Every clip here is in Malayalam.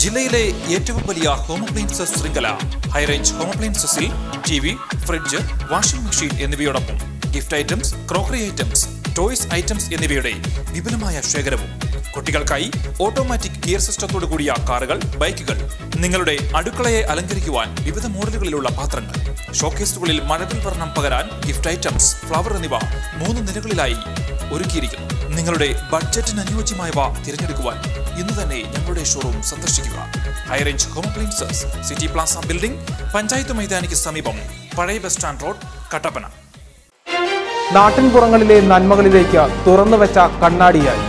ജില്ലയിലെ ഏറ്റവും വലിയ ഹോം അപ്ലയൻസസ് ശൃംഖല high range home അപ്ലയൻസസിൽ T V fridge washing machine എന്നിവയോടൊപ്പം gift items crockery items toys items എന്നിവയുടെ വിപുലമായ ശേഖരവും. കുട്ടികൾക്കായി ഓട്ടോമാറ്റിക് ഗിയർ സിസ്റ്റത്തോടു കൂടിയ കാറുകൾ ബൈക്കുകൾ നിങ്ങളുടെ അടുക്കളയെ അലങ്കരിക്കുവാൻ വിവിധ മോഡലുകളിലുള്ള പാത്രങ്ങൾ ഷോക്കേസുകളിൽ മഴവിൽ വർണം പകരാൻ ഗിഫ്റ്റ് ഐറ്റംസ് ഫ്ലവർ എന്നിവ മൂന്ന് നിലകളിലായി ഒരുക്കിയിരിക്കുന്നു. നിങ്ങളുടെ ബഡ്ജറ്റിന് അനുയോജ്യമായവ തിരഞ്ഞെടുക്കുവാൻ ഇന്ന് തന്നെ ഞങ്ങളുടെ ഷോറൂം സന്ദർശിക്കുക. High range home appliances city plaza building panchayat മൈതാനിക്ക് സമീപം പഴയ ബസ് സ്റ്റാൻഡ് റോഡ് കട്ടപ്പന. നാട്ടിൻപുറങ്ങളിലെ നന്മകളിലേക്ക് തുറന്നുവെച്ച കണ്ണാടിയായി.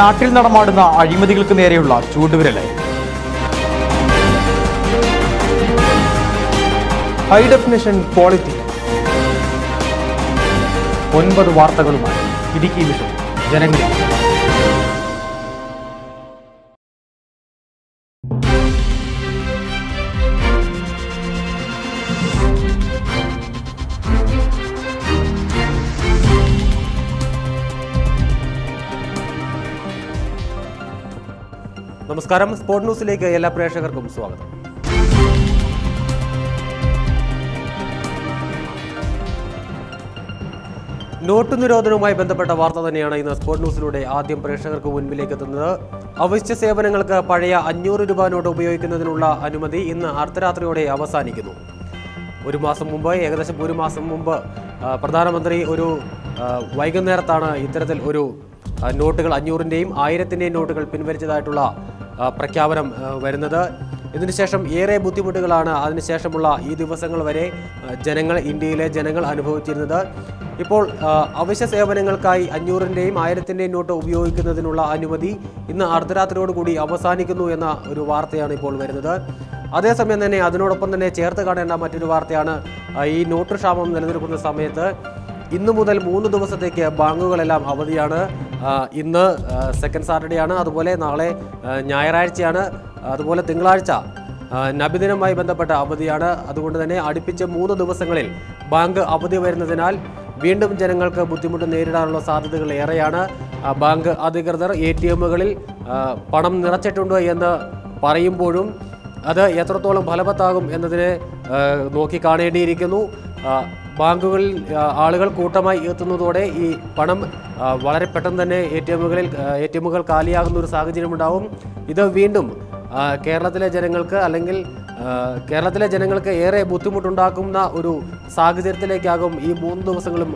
നാട്ടിൽ നടമാടുന്ന അഴിമതികൾക്ക് നേരെയുള്ള ചൂണ്ടുവിരലായി ഹൈ ഡെഫിനിഷൻ ക്വാളിറ്റി ഒൻപത് വാർത്തകളുമായി ഇടുക്കി വിഷൻ ജനങ്ങളിൽ. നമസ്കാരം. സ്പോർട് ന്യൂസിലേക്ക് എല്ലാ പ്രേക്ഷകർക്കും സ്വാഗതം. നോട്ട് നിരോധനവുമായി ബന്ധപ്പെട്ട വാർത്ത തന്നെയാണ് ഇന്ന് സ്പോർട് ന്യൂസിലൂടെ ആദ്യം പ്രേക്ഷകർക്ക് മുൻപിലേക്ക് എത്തുന്നത്. അവശ്യ സേവനങ്ങൾക്ക് പഴയ അഞ്ഞൂറ് രൂപ നോട്ട് ഉപയോഗിക്കുന്നതിനുള്ള അനുമതി ഇന്ന് അർദ്ധരാത്രിയോടെ അവസാനിക്കുന്നു. ഒരു മാസം മുമ്പ് ഏകദേശം ഒരു മാസം മുമ്പ് പ്രധാനമന്ത്രി ഒരു വൈകുന്നേരത്താണ് ഇത്തരത്തിൽ ഒരു നോട്ടുകൾ അഞ്ഞൂറിന്റെയും ആയിരത്തിന്റെയും നോട്ടുകൾ പിൻവലിച്ചതായിട്ടുള്ള പ്രഖ്യാപനം വരുന്നത്. ഇതിനുശേഷം ഏറെ ബുദ്ധിമുട്ടുകളാണ് അതിനുശേഷമുള്ള ഈ ദിവസങ്ങൾ വരെ ജനങ്ങൾ ഇന്ത്യയിലെ ജനങ്ങൾ അനുഭവിച്ചിരുന്നത്. ഇപ്പോൾ അവശ്യ സേവനങ്ങൾക്കായി അഞ്ഞൂറിന്റെയും ആയിരത്തിന്റെയും നോട്ട് ഉപയോഗിക്കുന്നതിനുള്ള അനുമതി ഇന്ന് അർദ്ധരാത്രിയോടുകൂടി അവസാനിക്കുന്നു എന്ന ഒരു വാർത്തയാണ് ഇപ്പോൾ വരുന്നത്. അതേസമയം തന്നെ അതിനോടൊപ്പം തന്നെ ചേർത്ത് കാണേണ്ട മറ്റൊരു വാർത്തയാണ് ഈ നോട്ട് ക്ഷാമം നിലനിൽക്കുന്ന സമയത്ത് ഇന്നു മുതൽ മൂന്ന് ദിവസത്തേക്ക് ബാങ്കുകളെല്ലാം അവധിയാണ്. ഇന്ന് സെക്കൻഡ് സാറ്റർഡേ ആണ്. അതുപോലെ നാളെ ഞായറാഴ്ചയാണ്. അതുപോലെ തിങ്കളാഴ്ച നബിദിനവുമായി ബന്ധപ്പെട്ട അവധിയാണ്. അതുകൊണ്ട് തന്നെ അടുപ്പിച്ച് മൂന്ന് ദിവസങ്ങളിൽ ബാങ്ക് അവധി വരുന്നതിനാൽ വീണ്ടും ജനങ്ങൾക്ക് ബുദ്ധിമുട്ട് നേരിടാനുള്ള സാധ്യതകൾ ഏറെയാണ്. ബാങ്ക് അധികൃതർ എ ടി എമ്മുകളിൽ പണം നിറച്ചിട്ടുണ്ടോ എന്ന് പറയുമ്പോഴും അത് എത്രത്തോളം ഫലവത്താകും എന്നതിനെ നോക്കി കാണേണ്ടിയിരിക്കുന്നു. ബാങ്കുകളിൽ ആളുകൾ കൂട്ടമായി എത്തുന്നതോടെ ഈ പണം വളരെ പെട്ടെന്ന് തന്നെ എ ടി എമ്മുകളിൽ എ ടി എമ്മുകൾ കാലിയാകുന്ന ഒരു സാഹചര്യം ഉണ്ടാവും. ഇത് വീണ്ടും കേരളത്തിലെ ജനങ്ങൾക്ക് അല്ലെങ്കിൽ കേരളത്തിലെ ജനങ്ങൾക്ക് ഏറെ ബുദ്ധിമുട്ടുണ്ടാക്കുന്ന ഒരു സാഹചര്യത്തിലേക്കാകും ഈ മൂന്ന് ദിവസങ്ങളും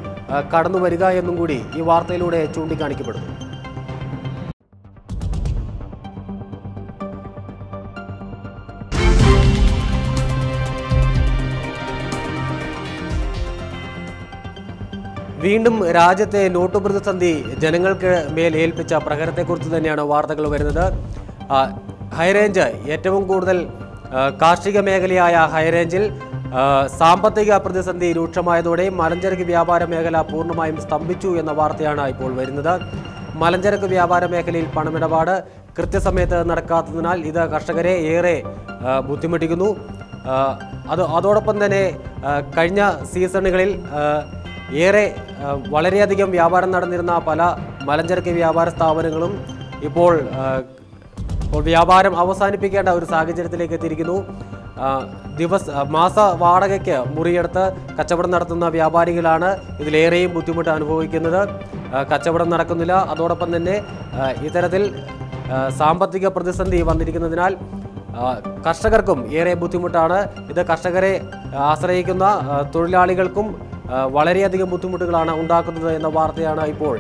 കടന്നു വരിക എന്നും കൂടി ഈ വാർത്തയിലൂടെ ചൂണ്ടിക്കാണിക്കപ്പെടുന്നു. വീണ്ടും രാജ്യത്തെ നോട്ട് പ്രതിസന്ധി ജനങ്ങൾക്ക് മേൽ ഏൽപ്പിച്ച പ്രകടനത്തെക്കുറിച്ച് തന്നെയാണ് വാർത്തകൾ വരുന്നത്. ഹൈറേഞ്ച് ഏറ്റവും കൂടുതൽ കാർഷിക മേഖലയായ ഹൈറേഞ്ചിൽ സാമ്പത്തിക പ്രതിസന്ധി രൂക്ഷമായതോടെ മലഞ്ചരക്ക് വ്യാപാര മേഖല പൂർണമായും സ്തംഭിച്ചു എന്ന വാർത്തയാണ് ഇപ്പോൾ വരുന്നത്. മലഞ്ചരക്ക് വ്യാപാര മേഖലയിൽ പണമിടപാട് കൃത്യസമയത്ത് നടക്കാത്തതിനാൽ ഇത് കർഷകരെ ഏറെ ബുദ്ധിമുട്ടിക്കുന്നു. അത് അതോടൊപ്പം തന്നെ കഴിഞ്ഞ സീസണുകളിൽ ഏറെ വളരെയധികം വ്യാപാരം നടന്നിരുന്ന പല മലഞ്ചരക്ക് വ്യാപാര സ്ഥാപനങ്ങളും ഇപ്പോൾ വ്യാപാരം അവസാനിപ്പിക്കേണ്ട ഒരു സാഹചര്യത്തിലേക്ക് എത്തിയിരിക്കുന്നു. ദിവസ മാസ വാടകയ്ക്ക് മുറിയെടുത്ത് കച്ചവടം നടത്തുന്ന വ്യാപാരികളാണ് ഇതിലേറെയും ബുദ്ധിമുട്ട് അനുഭവിക്കുന്നത്. കച്ചവടം നടക്കുന്നില്ല. അതോടൊപ്പം തന്നെ ഇത്തരത്തിൽ സാമ്പത്തിക പ്രതിസന്ധി വന്നിരിക്കുന്നതിനാൽ കർഷകർക്കും ഏറെ ബുദ്ധിമുട്ടാണ്. ഇത് കർഷകരെ ആശ്രയിക്കുന്ന തൊഴിലാളികൾക്കും വളരെയധികം ബുദ്ധിമുട്ടുകളാണ് ഉണ്ടാക്കുന്നത് എന്ന വാർത്തയാണ് ഇപ്പോൾ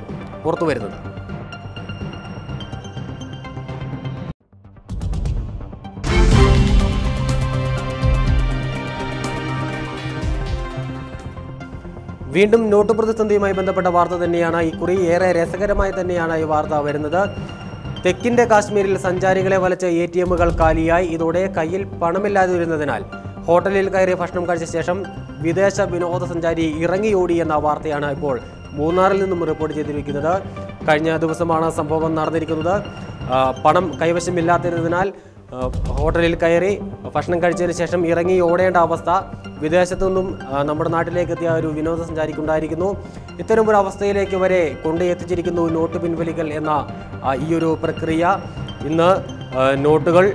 പുറത്തുവരുന്നത്. വീണ്ടും നോട്ട് പ്രതിസന്ധിയുമായി ബന്ധപ്പെട്ട വാർത്ത തന്നെയാണ് ഈ കുറി. ഏറെ രസകരമായി തന്നെയാണ് ഈ വാർത്ത വരുന്നത്. തെക്കിന്റെ കാശ്മീരിൽ സഞ്ചാരികളെ വലച്ച എ ടി എമ്മുകൾ കാലിയായി. ഇതോടെ കയ്യിൽ പണമില്ലാതിരുന്നതിനാൽ ഹോട്ടലിൽ കയറി ഭക്ഷണം കഴിച്ച ശേഷം വിദേശ വിനോദസഞ്ചാരി ഇറങ്ങിയോടി എന്ന വാർത്തയാണ് ഇപ്പോൾ മൂന്നാറിൽ നിന്നും റിപ്പോർട്ട് ചെയ്തിരിക്കുന്നത്. കഴിഞ്ഞ ദിവസമാണ് സംഭവം നടന്നിരിക്കുന്നത്. പണം കൈവശമില്ലാത്തിരുന്നതിനാൽ ഹോട്ടലിൽ കയറി ഭക്ഷണം കഴിച്ചതിന് ശേഷം ഇറങ്ങി ഓടേണ്ട അവസ്ഥ വിദേശത്തു നിന്നും നമ്മുടെ നാട്ടിലേക്ക് എത്തിയ ഒരു വിനോദസഞ്ചാരിക്കുണ്ടായിരിക്കുന്നു ഇത്തരം ഒരു അവസ്ഥയിലേക്ക് വരെ കൊണ്ടെത്തിച്ചിരിക്കുന്നു നോട്ട് പിൻവലിക്കൽ എന്ന ഈ ഒരു പ്രക്രിയ. ഇന്ന് നോട്ടുകൾ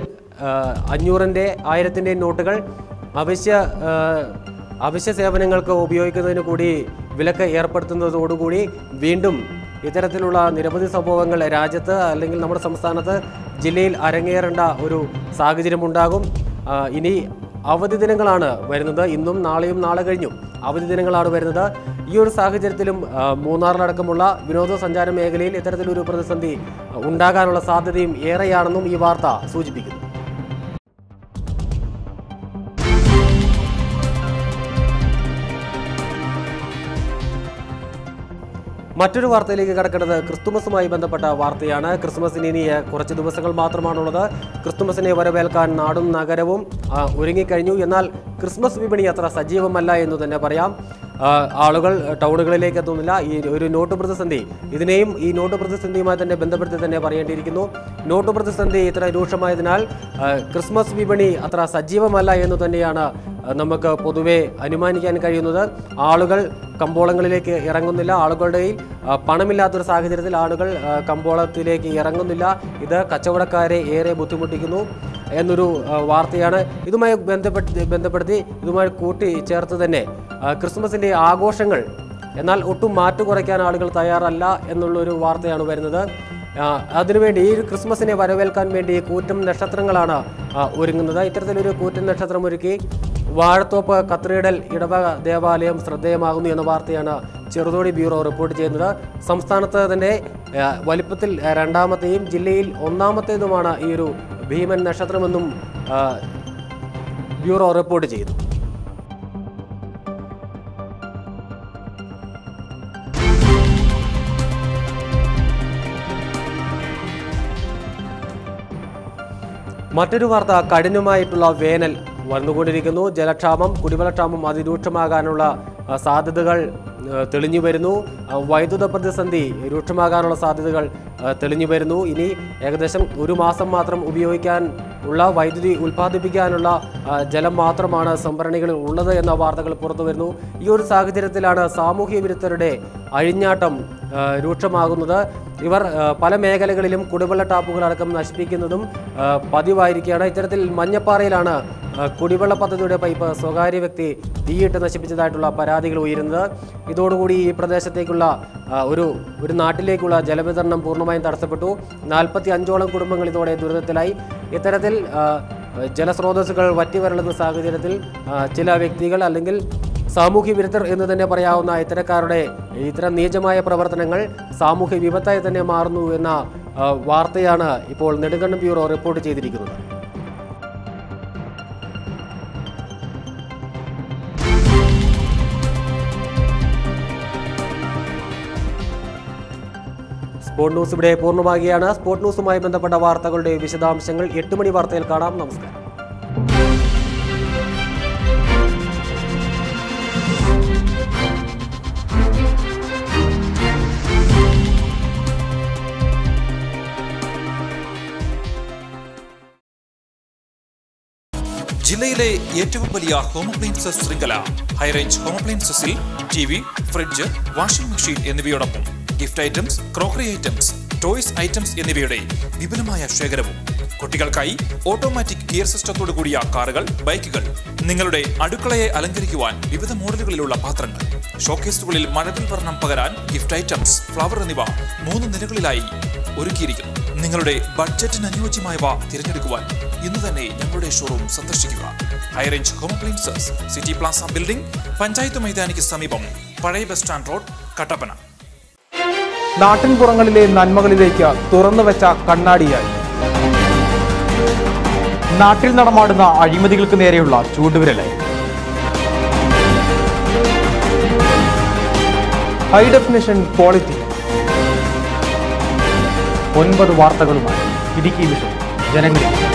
അഞ്ഞൂറിന്റെ ആയിരത്തിന്റെ നോട്ടുകൾ അവശ്യ അവശ്യ സേവനങ്ങൾക്ക് ഉപയോഗിക്കുന്നതിന് കൂടി വിലക്ക് ഏർപ്പെടുത്തുന്നതോടുകൂടി വീണ്ടും ഇത്തരത്തിലുള്ള നിരവധി സംഭവങ്ങൾ രാജ്യത്ത് അല്ലെങ്കിൽ നമ്മുടെ സംസ്ഥാനത്ത് ജില്ലയിൽ അരങ്ങേറേണ്ട ഒരു സാഹചര്യമുണ്ടാകും. ഇനി അവധി ദിനങ്ങളാണ് വരുന്നത്. ഇന്നും നാളെയും നാളെ കഴിഞ്ഞും അവധി ദിനങ്ങളാണ് വരുന്നത്. ഈ ഒരു സാഹചര്യത്തിലും മൂന്നാറിലടക്കമുള്ള വിനോദസഞ്ചാര മേഖലയിൽ ഇത്തരത്തിലൊരു പ്രതിസന്ധി ഉണ്ടാകാനുള്ള സാധ്യതയും ഏറെയാണെന്നും ഈ വാർത്ത സൂചിപ്പിക്കുന്നു. മറ്റൊരു വാർത്തയിലേക്ക് കടക്കുന്നത് ക്രിസ്തുമസുമായി ബന്ധപ്പെട്ട വാർത്തയാണ്. ക്രിസ്മസിന് ഇനി കുറച്ച് ദിവസങ്ങൾ മാത്രമാണുള്ളത്. ക്രിസ്തുമസിനെ വരവേൽക്കാൻ നാടും നഗരവും ഒരുങ്ങിക്കഴിഞ്ഞു. എന്നാൽ ക്രിസ്മസ് വിപണി അത്ര സജീവമല്ല എന്ന് തന്നെ പറയാം. ആളുകൾ ടൗണുകളിലേക്ക് എത്തുന്നില്ല. ഈ ഒരു നോട്ട് പ്രതിസന്ധി ഇതിനെയും ഈ നോട്ട് പ്രതിസന്ധിയുമായി തന്നെ ബന്ധപ്പെടുത്തി തന്നെ പറയേണ്ടിയിരിക്കുന്നു. നോട്ട് പ്രതിസന്ധി ഇത്ര രൂക്ഷമായതിനാൽ ക്രിസ്മസ് വിപണി അത്ര സജീവമല്ല എന്ന് തന്നെയാണ് നമുക്ക് പൊതുവെ അനുമാനിക്കാൻ കഴിയുന്നത്. ആളുകൾ കമ്പോളങ്ങളിലേക്ക് ഇറങ്ങുന്നില്ല. ആളുകളുടെ പണമില്ലാത്തൊരു സാഹചര്യത്തിൽ ആളുകൾ കമ്പോളത്തിലേക്ക് ഇറങ്ങുന്നില്ല. ഇത് കച്ചവടക്കാരെ ഏറെ ബുദ്ധിമുട്ടിക്കുന്നു. എന്നൊരു വാർത്തയാണ് ഇതുമായി ബന്ധപ്പെട്ട് ബന്ധപ്പെടുത്തി ഇതുമായി കൂട്ടി ചേർത്ത് തന്നെ. ക്രിസ്മസിന്റെ ആഘോഷങ്ങൾ എന്നാൽ ഒട്ടും മാറ്റു കുറയ്ക്കാൻ ആളുകൾ തയ്യാറല്ല എന്നുള്ളൊരു വാർത്തയാണ് വരുന്നത്. അതിനുവേണ്ടി ഈ ക്രിസ്മസിനെ വരവേൽക്കാൻ വേണ്ടി കൂറ്റം നക്ഷത്രങ്ങളാണ് ഒരുങ്ങുന്നത്. ഇത്തരത്തിലൊരു കൂറ്റൻ നക്ഷത്രം ഒരുക്കി വാഴത്തോപ്പ് കത്രീഡൽ ഇടവക ദേവാലയം ശ്രദ്ധേയമാകുന്നു എന്ന വാർത്തയാണ് ചെറുതോടി ബ്യൂറോ റിപ്പോർട്ട് ചെയ്യുന്നത്. സംസ്ഥാനത്ത് തന്നെ വലിപ്പത്തിൽ രണ്ടാമത്തെയും ജില്ലയിൽ ഒന്നാമത്തേതുമാണ് ഈ ഒരു ഭീമൻ നക്ഷത്രമെന്നും ബ്യൂറോ റിപ്പോർട്ട് ചെയ്തു മറ്റൊരു വാർത്ത കഠിനമായിട്ടുള്ള വേനൽ. വന്നുകൊണ്ടിരിക്കുന്നു ജലക്ഷാമം കുടിവെള്ളക്ഷാമം അതിരൂക്ഷമാകാനുള്ള സാധ്യതകൾ തെളിഞ്ഞു വരുന്നു വൈദ്യുത പ്രതിസന്ധി രൂക്ഷമാകാനുള്ള സാധ്യതകൾ തെളിഞ്ഞു വരുന്നു ഇനി ഏകദേശം ഒരു മാസം മാത്രം ഉപയോഗിക്കാൻ ഉള്ള വൈദ്യുതി ഉൽപ്പാദിപ്പിക്കാനുള്ള ജലം മാത്രമാണ് സംഭരണികളിൽ ഉള്ളത് എന്ന വാർത്തകൾ പുറത്തു വരുന്നു. ഈ ഒരു സാഹചര്യത്തിലാണ് സാമൂഹ്യ വിരുദ്ധരുടെ അഴിഞ്ഞാട്ടം രൂക്ഷമാകുന്നത്. ഇവർ പല മേഖലകളിലും കുടിവെള്ള ടാപ്പുകൾ അടക്കം നശിപ്പിക്കുന്നതും പതിവായിരിക്കുകയാണ്. ഇത്തരത്തിൽ മഞ്ഞപ്പാറയിലാണ് കുടിവെള്ള പദ്ധതിയുടെ പൈപ്പ് സ്വകാര്യ വ്യക്തി തീയിട്ട് നശിപ്പിച്ചതായിട്ടുള്ള പരാതികൾ ഉയരുന്നത്. ഇതോടുകൂടി ഈ പ്രദേശത്തേക്കുള്ള ഒരു ഒരു നാട്ടിലേക്കുള്ള ജലവിതരണം പൂർണമായും തടസ്സപ്പെട്ടു. നാൽപ്പത്തി അഞ്ചോളം കുടുംബങ്ങൾ ഇതോടെ ദുരിതത്തിലായി. ഇത്തരത്തിൽ ജലസ്രോതസ്സുകൾ വറ്റി വരളുന്ന സാഹചര്യത്തിൽ ചില വ്യക്തികൾ അല്ലെങ്കിൽ സാമൂഹ്യ വിരുദ്ധർ എന്ന് തന്നെ പറയാവുന്ന ഇത്തരക്കാരുടെ ഇത്തരം നീചമായ പ്രവർത്തനങ്ങൾ സാമൂഹ്യ വിപത്തായി തന്നെ മാറുന്നു എന്ന വാർത്തയാണ് ഇപ്പോൾ നെടുങ്കണ്ടം ബ്യൂറോ റിപ്പോർട്ട് ചെയ്തിരിക്കുന്നത്. സ്പോർട് ന്യൂസ് ഇവിടെ പൂർണമാകുകയാണ്. സ്പോർട് ന്യൂസുമായി ബന്ധപ്പെട്ട വാർത്തകളുടെ വിശദാംശങ്ങൾ എട്ട് മണി വാർത്തയിൽ കാണാം. നമസ്കാരം. ജില്ലയിലെ ഏറ്റവും വലിയ ഹോം അപ്ലയൻസസ് ശൃംഖല high range home അപ്ലയൻസസിൽ T V fridge washing machine എന്നിവയോടൊപ്പം gift items crockery items toys items എന്നിവയുടെ വിപുലമായ ശേഖരവും. കുട്ടികൾക്കായി ഓട്ടോമാറ്റിക് ഗിയർ സിസ്റ്റത്തോടു കൂടിയ കാറുകൾ ബൈക്കുകൾ നിങ്ങളുടെ അടുക്കളയെ അലങ്കരിക്കുവാൻ വിവിധ മോഡലുകളിലുള്ള പാത്രങ്ങൾ ഷോക്കേസുകളിൽ മഴവിൽ വർണം പകരാൻ ഗിഫ്റ്റ് ഐറ്റംസ് ഫ്ലവർ എന്നിവ മൂന്ന് നിലകളിലായി ഒരുക്കിയിരിക്കുന്നു. നിങ്ങളുടെ ബഡ്ജറ്റിന് അനുയോജ്യമായവ തിരഞ്ഞെടുക്കുവാൻ ഇന്ന് തന്നെ ഞങ്ങളുടെ ഷോറൂം സന്ദർശിക്കുക. High range home appliances city plaza building panchayat മൈതാനിക്ക് സമീപം പഴയ ബസ് സ്റ്റാൻഡ് റോഡ് കട്ടപ്പന. നാട്ടിൻപുറങ്ങളിലെ നന്മകളിലേക്ക് തുറന്നുവെച്ച കണ്ണാടിയായി. നാട്ടിൽ നടമാടുന്ന അഴിമതികൾക്ക് നേരെയുള്ള ചൂടുവിരലായി ഹൈ ഡെഫിനിഷൻ ക്വാളിറ്റി ഒൻപത് വാർത്തകളുമായി ഇടുക്കി വിഷൻ ജനങ്ങളിൽ.